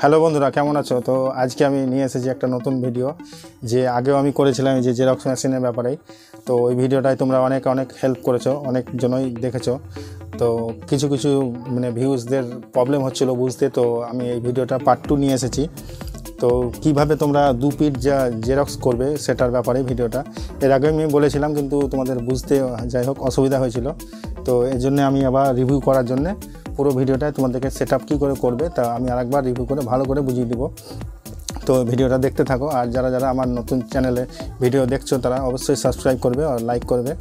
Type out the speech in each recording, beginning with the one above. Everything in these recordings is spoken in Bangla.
হ্যালো বন্ধুরা, কেমন আছো? তো আজকে আমি নিয়ে এসেছি একটা নতুন ভিডিও। যে আগেও আমি করেছিলাম যে জেরক্স মেশিনের ব্যাপারে। তো ওই ভিডিওটায় তোমরা অনেক অনেক হেল্প করেছ, অনেক জনই দেখেছ। তো কিছু কিছু মানে ভিউজদের প্রবলেম হচ্ছিল বুঝতে, তো আমি এই ভিডিওটা পার্ট টু নিয়ে এসেছি। তো কীভাবে তোমরা দু পিট যা জেরক্স করবে সেটার ব্যাপারে ভিডিওটা। এর আগে আমি বলেছিলাম, কিন্তু তোমাদের বুঝতে যাই হোক, অসুবিধা হয়েছিল। তো এই জন্যে আমি আবার রিভিউ করার জন্যে পুরো ভিডিওটায় তোমাদেরকে সেট আপ কী করে করবে তা আমি আরেকবার রিভিউ করে ভালো করে বুঝিয়ে দিব। তো ভিডিওটা দেখতে থাকো আর যারা যারা আমার নতুন চ্যানেলে ভিডিও দেখছ তারা অবশ্যই সাবস্ক্রাইব করবে আর লাইক করবে।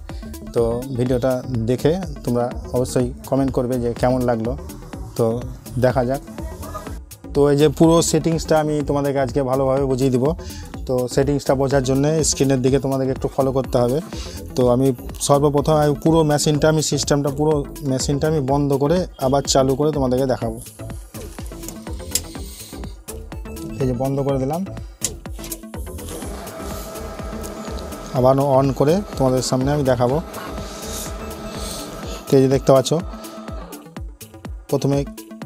তো ভিডিওটা দেখে তোমরা অবশ্যই কমেন্ট করবে যে কেমন লাগল। তো দেখা যাক। তো এই যে পুরো সেটিংসটা আমি তোমাদেরকে আজকে ভালোভাবে বুঝিয়ে দিব। তো সেটিংসটা বোঝার জন্য স্ক্রিনের দিকে তোমাদেরকে একটু ফলো করতে হবে। তো আমি সর্বপ্রথম আমি পুরো মেশিনটা আমি সিস্টেমটা পুরো মেশিনটা আমি বন্ধ করে আবার চালু করে তোমাদেরকে দেখাবো। এই যে বন্ধ করে দিলাম। আবার অন করে তোমাদের সামনে আমি দেখাবো। এই যে দেখতে পাচ্ছ, প্রথমে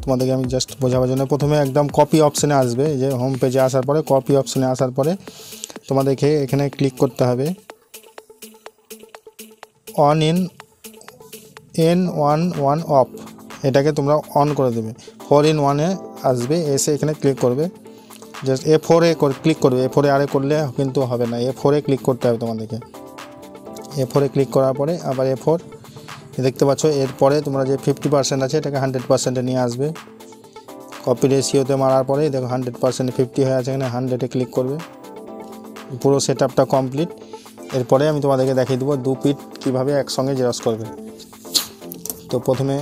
তোমাদেরকে আমি জাস্ট বোঝাবার জন্য। প্রথমে একদম কপি অপশানে আসবে যে হোম পেজে আসার পরে কপি অপশানে আসার পরে তোমাদেরকে এখানে ক্লিক করতে হবে। On in N one one off এটাকে তোমরা অন করে দেবে। ফোর ইন ওয়ানে আসবে, এসে এখানে ক্লিক করবে। জাস্ট এ ফোরে ক্লিক করবে। এ ফোরে আরে করলে কিন্তু হবে না। এ ফোরে ক্লিক করতে হবে তোমাদেরকে। এ ফোরে ক্লিক করার পরে আবার এ ফোর দেখতে পাচ্ছ, এরপরে তোমরা যে ফিফটি পার্সেন্ট আছে, এটাকে হান্ড্রেড পার্সেন্টে নিয়ে আসবে। কপি রেশিওতে মারার পরে, দেখো হান্ড্রেড পার্সেন্ট ফিফটি হয়ে আছে এখানে হান্ড্রেডে ক্লিক করবে। পুরো সেট আপটা কমপ্লিট এরপরে আমি তোমাদেরকে দেখিয়ে দেবো দু পিট কীভাবে একসঙ্গে জেরক্স করবে। তো প্রথমে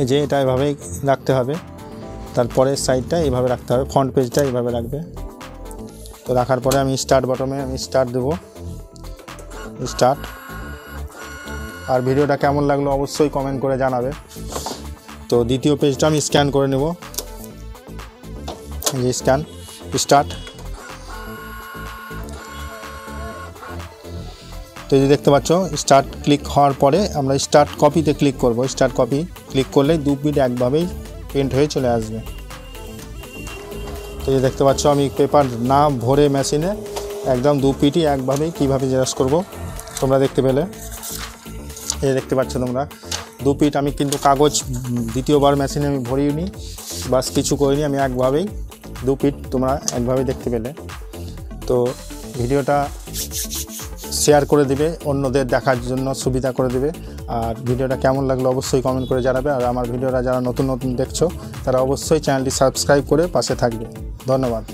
এই যে এটা এভাবেই রাখতে হবে। তারপরে সাইডটা এইভাবে রাখতে হবে ফ্রন্ট পেজটা এইভাবে রাখবে। তো রাখার পরে আমি স্টার্ট বটমে আমি স্টার্ট দেবো। স্টার্ট আর ভিডিওটা কেমন লাগল অবশ্যই কমেন্ট করে জানাবে। তো দ্বিতীয় পেজটা আমি স্ক্যান করে নেব। যে স্ক্যান স্টার্ট তো যে দেখতে পাচ্ছ স্টার্ট ক্লিক হওয়ার পরে আমরা স্টার্ট কপিতে ক্লিক করব। স্টার্ট কপি ক্লিক করলে দু পিট একভাবেই প্রিন্ট হয়ে চলে আসবে। তো যে দেখতে পাচ্ছ, আমি পেপার না ভরে মেশিনে একদম দু পিটি একভাবেই কীভাবে জেরক্স করব, তোমরা দেখতে পেলে। এই দেখতে পাচ্ছ তোমরা। দু পিট আমি কিন্তু কাগজ দ্বিতীয়বার মেশিনে আমি ভরিয়ে নিই বাস কিছু করিনি, আমি একভাবেই দু পিট তোমরা একভাবেই দেখতে পেলে। তো ভিডিওটা শেয়ার করে দিবে, অন্যদের দেখার জন্য সুবিধা করে দিবে। আর ভিডিওটা কেমন লাগল অবশ্যই কমেন্ট করে জানাবে। আর আমার ভিডিওটা যারা নতুন নতুন দেখছ, তারা অবশ্যই চ্যানেলটি সাবস্ক্রাইব করে পাশে থাকবে। ধন্যবাদ।